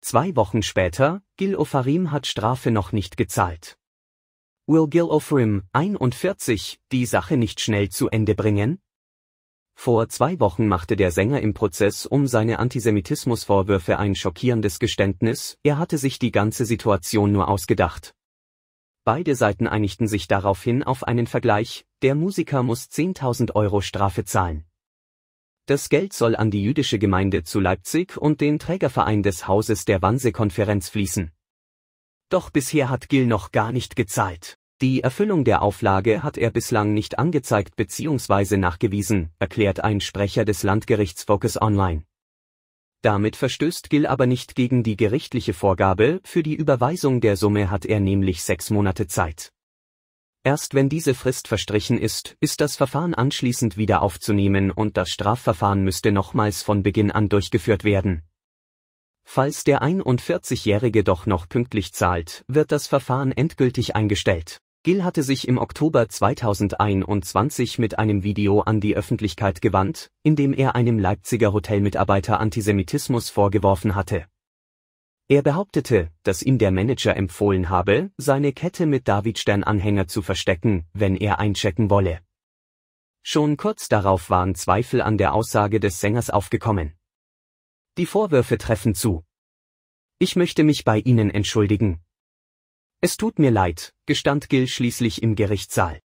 Zwei Wochen später, Gil Ofarim hat Strafe noch nicht gezahlt. Will Gil Ofarim, 41, die Sache nicht schnell zu Ende bringen? Vor zwei Wochen machte der Sänger im Prozess um seine Antisemitismusvorwürfe ein schockierendes Geständnis, er hatte sich die ganze Situation nur ausgedacht. Beide Seiten einigten sich daraufhin auf einen Vergleich, der Musiker muss 10.000 Euro Strafe zahlen. Das Geld soll an die jüdische Gemeinde zu Leipzig und den Trägerverein des Hauses der Wannsee-Konferenz fließen. Doch bisher hat Gil noch gar nicht gezahlt. Die Erfüllung der Auflage hat er bislang nicht angezeigt bzw. nachgewiesen, erklärt ein Sprecher des Landgerichts Focus Online. Damit verstößt Gill aber nicht gegen die gerichtliche Vorgabe, für die Überweisung der Summe hat er nämlich sechs Monate Zeit. Erst wenn diese Frist verstrichen ist, ist das Verfahren anschließend wieder aufzunehmen und das Strafverfahren müsste nochmals von Beginn an durchgeführt werden. Falls der 41-Jährige doch noch pünktlich zahlt, wird das Verfahren endgültig eingestellt. Gill hatte sich im Oktober 2021 mit einem Video an die Öffentlichkeit gewandt, in dem er einem Leipziger Hotelmitarbeiter Antisemitismus vorgeworfen hatte. Er behauptete, dass ihm der Manager empfohlen habe, seine Kette mit Davidstern-Anhänger zu verstecken, wenn er einchecken wolle. Schon kurz darauf waren Zweifel an der Aussage des Sängers aufgekommen. Die Vorwürfe treffen zu. Ich möchte mich bei Ihnen entschuldigen, es tut mir leid, gestand Gil schließlich im Gerichtssaal.